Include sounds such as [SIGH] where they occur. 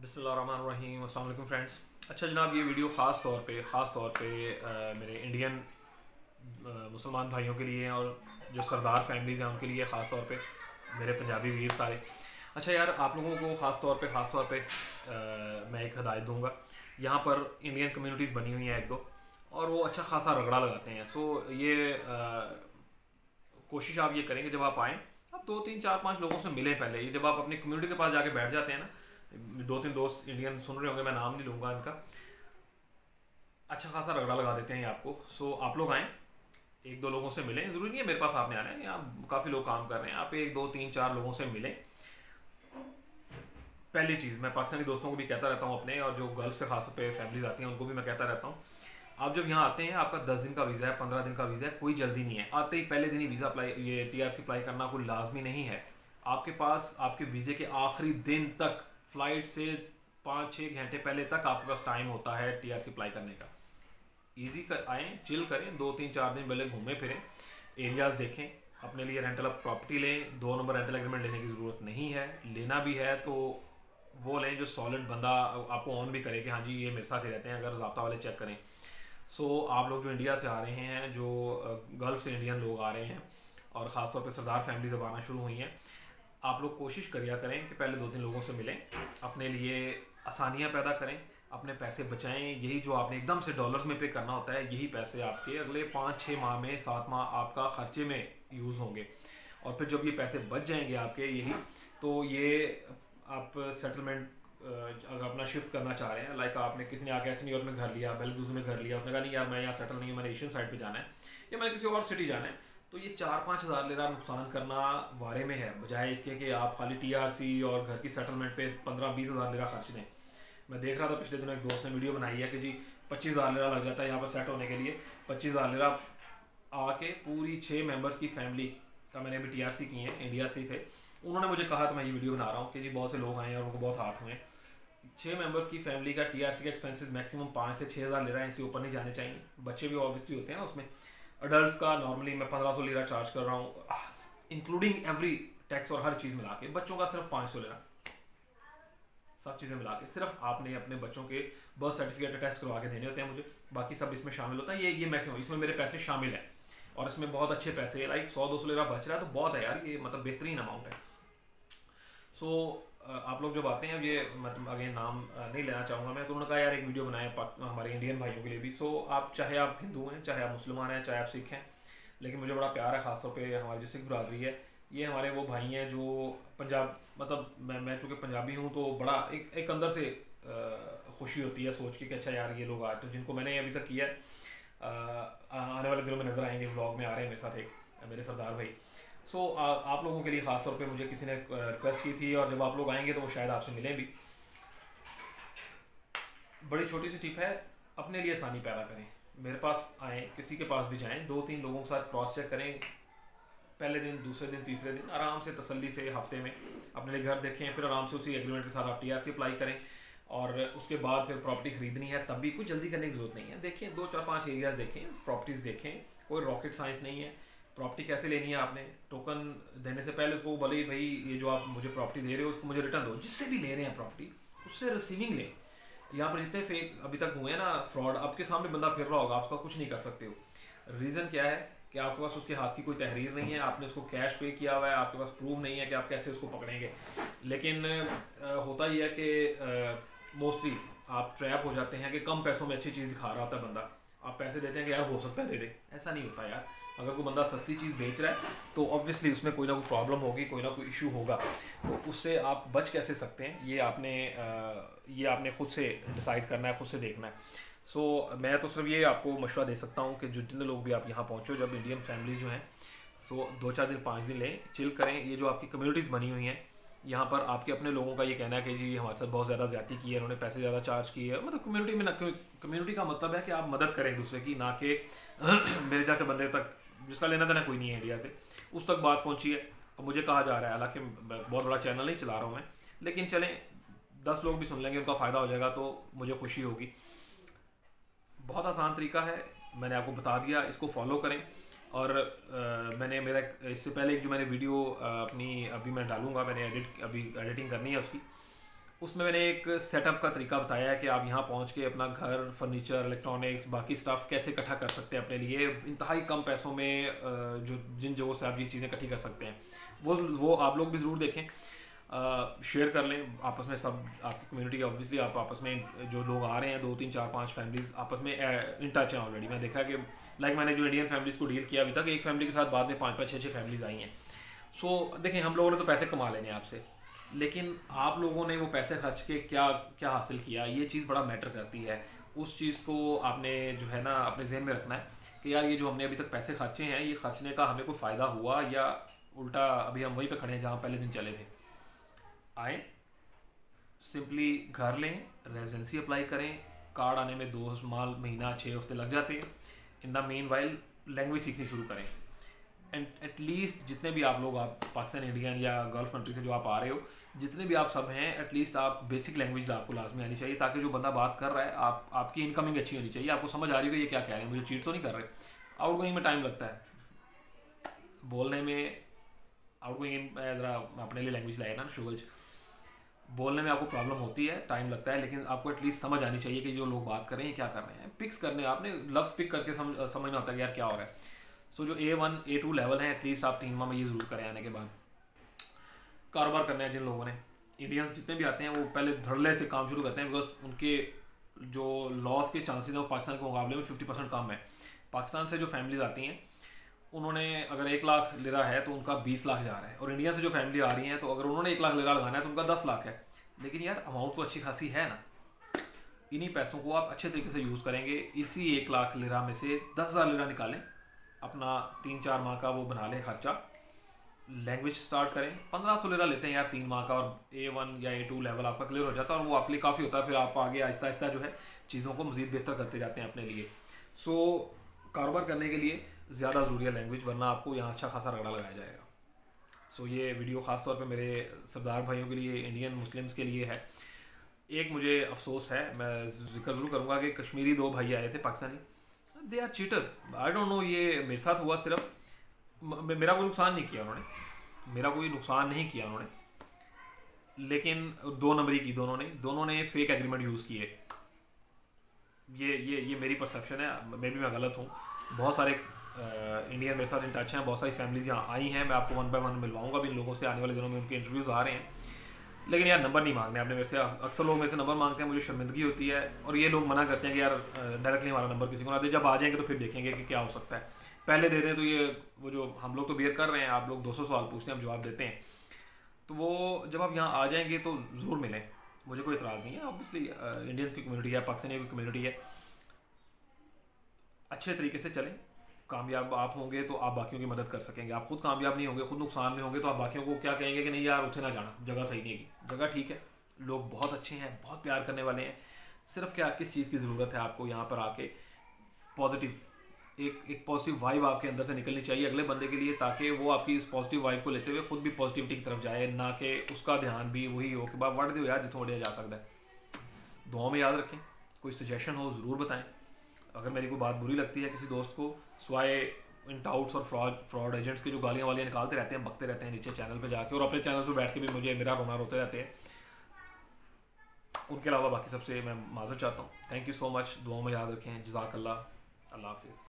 बसमीम अल्लाम फ्रेंड्स। अच्छा जनाब ये वीडियो ख़ास तौर पे ख़ास तौर पे आ, मेरे इंडियन मुसलमान भाइयों के लिए और जो सरदार फैमिलीज़ हैं उनके लिए ख़ास तौर पे मेरे पंजाबी वीर सारे। अच्छा यार आप लोगों को ख़ास तौर पे ख़ास तौर पे आ, मैं एक हदायत दूँगा। यहाँ पर इंडियन कम्युनिटीज़ बनी हुई हैं एक दो और वो अच्छा खासा रगड़ा लगाते हैं। सो ये कोशिश आप ये करेंगे जब आप आएँ आप दो तीन चार पाँच लोगों से मिलें पहले। ये जब आप अपनी कम्युनिटी के पास जाके बैठ जाते हैं ना दो तीन दोस्त इंडियन सुन रहे होंगे, मैं नाम नहीं लूँगा इनका। अच्छा खासा रगड़ा लगा देते हैं आपको। सो आप लोग आएँ, एक दो लोगों से मिलें। ज़रूरी नहीं है मेरे पास आपने आना है, यहाँ काफ़ी लोग काम कर रहे हैं। आप एक, दो, तीन, चार लोगों से मिलें। पहली चीज़, मैं पाकिस्तानी दोस्तों को भी कहता रहता हूँ अपने, और जो गर्ल्स से खास पे फैमिलीज़ आती हैं, उनको भी मैं कहता रहता हूँ। आप जब यहाँ आते हैं, आपका दस दिन का वीज़ा है, पंद्रह दिन का वीज़ा है, कोई जल्दी नहीं है। आते ही पहले दिन ही वीज़ा अप्लाई, ये टी अप्लाई करना कोई लाजमी नहीं है। आपके पास, आपके वीज़े के आखिरी दिन तक फ़्लाइट से पाँच छः घंटे पहले तक आपके पास टाइम होता है टी आर अप्लाई करने का। ईजी कर आएँ चिल करें दो तीन चार दिन पहले घूमें फिरें एरियाज़ देखें अपने लिए रेंटल प्रॉपर्टी लें दो नंबर रेंटल एग्रीमेंट लेने की ज़रूरत नहीं है लेना भी है तो वो लें जो सॉलिड बंदा आपको ऑन भी करे कि हाँ जी ये मेरे साथ ही रहते हैं अगर जबता वाले चेक करें। सो so, आप लोग जो इंडिया से आ रहे हैं जो गल्फ से इंडियन लोग आ रहे हैं और ख़ासतौर पर सरदार फैमिली जब आना शुरू हुई हैं आप लोग कोशिश करिया करें कि पहले दो तीन लोगों से मिलें, अपने लिए आसानियाँ पैदा करें, अपने पैसे बचाएँ। यही जो आपने एकदम से डॉलर्स में पे करना होता है, यही पैसे आपके अगले पाँच छः माह में, सात माह आपका खर्चे में यूज़ होंगे। और फिर जब ये पैसे बच जाएँगे आपके यही तो ये आप सेटलमेंट अगर अपना शिफ्ट करना चाह रहे हैं लाइक आपने किसी ने आके ऐसे न्यूयॉर्क में घर लिया दूसरे में घर लिया, उसने कहा नहीं यार, मैं यहाँ सेटल नहीं हूँ, मैंने एशियन साइड पर जाना है। या मैंने किसी और सिटी जाना है। तो ये चार पाँच हज़ार लेरा नुकसान करना वारे में है, बजाय इसके कि आप खाली टीआरसी और घर की सेटलमेंट पे पंद्रह बीस हज़ार लेरा खर्च दें। मैं देख रहा था पिछले दिनों एक दोस्त ने वीडियो बनाई है कि जी पच्चीस हज़ार लेरा लग जाता है यहाँ पर सेट होने के लिए। पच्चीस हज़ार लेरा आके पूरी छः मेंबर्स की फैमिली का मैंने अभी टीआरसी की है इंडिया से उन्होंने मुझे कहा तो मैं ये वीडियो बना रहा हूँ कि जी बहुत से लोग आए हैं और उनको बहुत हाथ हुए छः मेंबर्स की फैमिली का टीआरसी का एक्सपेंसेस मैक्सिमम पाँच से छः हज़ार ले रहा है इससे ऊपर नहीं जाने चाहिए। बच्चे भी ऑब्वियसली होते हैं ना उसमें। अडल्ट का नॉर्मली मैं पंद्रह सौ लेरा चार्ज कर रहा हूँ इंक्लूडिंग एवरी टैक्स और हर चीज़ मिला के बच्चों का सिर्फ़ पाँच सौ लेरा सब चीज़ें मिला के सिर्फ़ आपने अपने बच्चों के बर्थ सर्टिफिकेट टेस्ट करवा के देने होते हैं मुझे बाकी सब इसमें शामिल होता है ये ये मैक्सिमम इसमें मेरे पैसे शामिल हैं। और इसमें बहुत अच्छे पैसे लाइक सौ दो सौ लेरा बच रहा है तो बहुत है यार ये मतलब बेहतरीन अमाउंट है। सो so, आप लोग जब आते हैं, अब ये मतलब अगेन नाम नहीं लेना चाहूँगा मैं। तो उन्होंने कहा, यार, एक वीडियो बनाए हमारे इंडियन भाइयों के लिए भी। सो आप चाहे आप हिंदू हैं, चाहे आप मुसलमान हैं, चाहे आप सिख हैं, लेकिन मुझे बड़ा प्यार है, ख़ासतौर पर हमारी जो सिख बरदरी है, ये हमारे वो भाई हैं जो पंजाब मतलब मैं मैं चूँकि पंजाबी हूँ तो बड़ा एक एक अंदर से खुशी होती है सोच के कि अच्छा यार, ये लोग आज तो जिनको मैंने अभी तक किया है आने वाले दिनों में नज़र आएँगे ब्लॉग में आ रहे हैं मेरे साथ एक, मेरे सरदार भाई। सो so, आप लोगों के लिए ख़ास तौर पे मुझे किसी ने रिक्वेस्ट की थी और जब आप लोग आएँगे तो वो शायद आपसे मिलें भी बड़ी छोटी सी टिप है अपने लिए आसानी पैदा करें। मेरे पास आएँ किसी के पास भी जाएँ दो तीन लोगों के साथ क्रॉस चेक करें पहले दिन दूसरे दिन तीसरे दिन आराम से तसल्ली से हफ़्ते में अपने लिए घर देखें फिर आराम से उसी एग्रीमेंट के साथ आप टीआरसी अप्लाई करें और उसके बाद फिर प्रॉपर्टी खरीदनी है तब भी कुछ जल्दी करने की ज़रूरत नहीं है। देखें दो चार पाँच एरियाज़ देखें प्रॉपर्टीज़ देखें कोई रॉकेट साइंस नहीं है प्रॉपर्टी कैसे लेनी है आपने? टोकन देने से पहले उसको बोले भाई, ये जो आप मुझे प्रॉपर्टी दे रहे हो, उसको मुझे रिटर्न दो। जिससे भी ले रहे हैं प्रॉपर्टी उससे रिसीविंग लें। यहाँ पर जितने फेक अभी तक हुए हैं ना फ्रॉड आपके सामने बंदा फिर रहा होगा आपका कुछ नहीं कर सकते हो। रीज़न क्या है? कि आपके पास उसके हाथ की कोई तहरीर नहीं है, आपने उसको कैश पे किया हुआ है, आपके पास प्रूफ नहीं है कि आप कैसे उसको पकड़ेंगे। लेकिन होता ही है कि मोस्टली आप ट्रैप हो जाते हैं कि कम पैसों में अच्छी चीज़ दिखा रहा होता है बंदा। आप पैसे देते हैं कि यार हो सकता है दे दे। ऐसा नहीं होता यार। अगर कोई बंदा सस्ती चीज़ बेच रहा है तो ऑब्वियसली उसमें कोई ना कोई प्रॉब्लम होगी कोई ना कोई इशू होगा। तो उससे आप बच कैसे सकते हैं ये आपने ये आपने खुद से डिसाइड करना है खुद से देखना है। सो so, मैं तो सिर्फ़ ये आपको मशवरा दे सकता हूँ कि जितने लोग भी आप यहाँ पहुँचो जब इंडियन फैमिली जो हैं सो so, दो चार दिन पाँच दिन लें चिल करें। ये जो आपकी कम्युनिटीज़ बनी हुई हैं यहाँ पर आपके अपने लोगों का ये कहना है कि जी, हमारे साथ बहुत ज़्यादा ज़्यादा की है, उन्होंने पैसे ज़्यादा चार्ज किए है। मतलब कम्युनिटी में ना कम्युनिटी का मतलब है कि आप मदद करें दूसरे की, ना कि [CLEARS THROAT] मेरे जैसे बंदे तक, जिसका लेना देना कोई नहीं है इंडिया से, उस तक बात पहुँची है। अब मुझे कहा जा रहा है, हालाँकि बहुत बड़ा चैनल नहीं चला रहा हूँ मैं, लेकिन चलें, दस लोग भी सुन लेंगे, उनका फ़ायदा हो जाएगा तो मुझे खुशी होगी। बहुत आसान तरीका है, मैंने आपको बता दिया, इसको फॉलो करें। और आ, मैंने मेरा इससे पहले एक जो मैंने वीडियो अपनी अभी मैं डालूँगा मैंने एडिट अभी एडिटिंग करनी है उसकी उसमें मैंने एक सेटअप का तरीका बताया है कि आप यहाँ पहुँच के अपना घर फर्नीचर इलेक्ट्रॉनिक्स बाकी स्टाफ कैसे इकट्ठा कर सकते हैं अपने लिए इंतहाई कम पैसों में जो जिन जगहों से आप ये चीज़ें इकट्ठी कर सकते हैं। वो वो आप लोग भी ज़रूर देखें। शेयर कर लें आपस में सब आपकी कम्युनिटी ऑब्वियसली आप आपस में जो लोग आ रहे हैं दो तीन चार पाँच फैमिलीज़ आपस में इन टच हैं ऑलरेडी मैं देखा कि लाइक मैंने जो इंडियन फैमिलीज़ को डील किया अभी तक एक फैमिली के साथ बाद में पाँच पाँच छः छः फैमिलीज़ आई हैं। सो so, देखें हम लोगों ने तो पैसे कमा लेने आपसे लेकिन आप लोगों ने वो पैसे खर्च के क्या क्या हासिल किया? ये चीज़ बड़ा मैटर करती है। उस चीज़ को आपने जो है ना अपने जहन में रखना है कि यार ये जो हमने अभी तक पैसे खर्चे हैं ये खर्चने का हमें कोई फ़ायदा हुआ या उल्टा अभी हम वहीं पे खड़े हैं जहाँ पहले दिन चले थे? आए सिंपली घर लें रेजिडेंसी अप्लाई करें कार्ड आने में दो माल महीना छः हफ़्ते लग जाते हैं। In the meanwhile language सीखनी शुरू करें। एंड एटलीस्ट जितने भी आप लोग, आप पाकिस्तान, इंडियन या गल्फ कंट्री से जो आप आ रहे हो, जितने भी आप सब हैं एटलीस्ट आप बेसिक लैंग्वेज आपको लाजमी आनी चाहिए, ताकि जो बंदा बात कर रहा है, आप, आपकी इनकमिंग अच्छी होनी चाहिए। आपको समझ आ रही हो ये क्या कह रहे हैं, मुझे चीट तो नहीं कर रहे। आउट गोइंग में टाइम लगता है। बोलने में आउट गोइंग ज़रा अपने लिए लैंग्वेज लाए ना शुगल्स बोलने में आपको प्रॉब्लम होती है टाइम लगता है लेकिन आपको एटलीस्ट समझ आनी चाहिए कि जो लोग बात कर रहे हैं क्या कर रहे हैं। पिक्स करने आपने लफ्स पिक करके समझ समझना होता है यार क्या हो रहा है। सो so, जो A one A two level है एटलीस्ट आप तीन माह में ये ज़रूर करें आने के बाद। कारोबार करने हैं जिन लोगों ने। इंडियंस जितने भी आते हैं वो पहले धड़ल्ले से काम शुरू करते हैं बिकॉज़ उनके जो लॉस के चांसेस हैं वो पाकिस्तान के मुकाबले में फिफ्टी परसेंट कम है। पाकिस्तान से जो फैमिलीज़ आती हैं उन्होंने अगर एक लाख लिरा है तो उनका बीस लाख जा रहा है। और इंडिया से जो फैमिली आ रही है तो अगर उन्होंने एक लाख लिरा लगाना है तो उनका दस लाख है। लेकिन यार अमाउंट तो अच्छी खासी है ना। इन्हीं पैसों को आप अच्छे तरीके से यूज़ करेंगे। इसी एक लाख लिरा में से दस हज़ार लिरा निकालें। अपना तीन चार माह का वो बना लें खर्चा। लैंग्वेज स्टार्ट करें। पंद्रह सौ लेरा लेते हैं यार तीन माह का, और ए वन या ए टू लेवल आपका क्लियर हो जाता है, और वो आपके लिए काफ़ी होता है। फिर आप आगे आहिस्ता आहिस्ता जो है, चीज़ों को मज़ीद बेहतर करते जाते हैं अपने लिए। सो कारोबार करने के लिए ज़्यादा ज़रूरी है लैंग्वेज वरना आपको यहाँ अच्छा खासा रगड़ा लगाया जाएगा। सो ये वीडियो ख़ास तौर पे मेरे सरदार भाइयों के लिए इंडियन मुस्लिम्स के लिए है। एक मुझे अफसोस है, मैं ज़िक्र ज़रूर करूँगा कि कश्मीरी दो भाई आए थे Pakistani. They are cheaters I don't know ये मेरे साथ हुआ सिर्फ़। मेरा कोई नुकसान नहीं किया उन्होंने। मेरा कोई नुकसान नहीं किया उन्होंने। लेकिन दो नंबरी की दोनों ने। दोनों ने फेक एग्रीमेंट यूज़ किए। ये ये ये मेरी परसेप्शन है। मे भी मैं गलत हूँ। बहुत सारे इंडियन मेरे साथ इन टच हैं, बहुत सारी फैमिलीज़ यहाँ आई हैं, मैं आपको वन बाय वन मिलवाऊँगा भी इन लोगों से, आने वाले दिनों में उनके इंटरव्यूज़ आ रहे हैं। लेकिन यार नंबर नहीं मांगने, आपने मेरे से, अक्सर लोग मेरे से नंबर मांगते हैं, मुझे शर्मिंदगी होती है, और ये लोग मना करते हैं कि यार डायरेक्टली हमारा नंबर किसी को। ना दे जब आ जाएँगे तो फिर देखेंगे कि क्या हो सकता है। पहले दे दें तो ये, वो जो हम लोग तो बियर कर रहे हैं, आप लोग 200 सवाल पूछते हैं, हम जवाब देते हैं। तो वो जब आप यहाँ आ जाएँगे तो ज़रूर मिलें। मुझे कोई इतराज़ नहीं है ऑब्वियसली इंडियंस की कम्युनिटी है पाकिस्तानी की कम्युनिटी है। अच्छे तरीके से चलें। कामयाब आप होंगे तो आप बाकियों की मदद कर सकेंगे। आप खुद कामयाब नहीं होंगे, खुद नुकसान में होंगे तो आप बाकियों को क्या कहेंगे कि नहीं यार, उठे ना जाना, जगह सही नहीं है। जगह ठीक है, लोग बहुत अच्छे हैं, बहुत प्यार करने वाले हैं। सिर्फ़ क्या, किस चीज़ की ज़रूरत है आपको यहाँ पर आके? पॉजिटिव, एक एक पॉजिटिव वाइब आपके अंदर से निकलनी चाहिए अगले बंदे के लिए, ताकि वो आपकी इस पॉजिटिव वाइब को लेते हुए खुद भी पॉजिटिविटी की तरफ़ जाए, ना कि उसका ध्यान भी वही हो कि बात वड़ दो यार जितों जा सकता है। दुआ में याद रखें, कोई सजेशन हो, ज़रूर बताएँ। अगर मेरी कोई बात बुरी लगती है किसी दोस्त को सोए इन डाउट्स और फ्रॉड फ्रॉड एजेंट्स की जो गालियाँ वालियाँ निकालते रहते हैं बकते रहते हैं नीचे चैनल पर जाके और अपने चैनल पर बैठ के भी मुझे मेरा रोना रोते रहते हैं। उनके अलावा बाकी सबसे मैं माजर चाहता हूँ। थैंक यू सो मच दुआ में याद रखें। जजाक अल्लाह अल्लाह हाफिज़।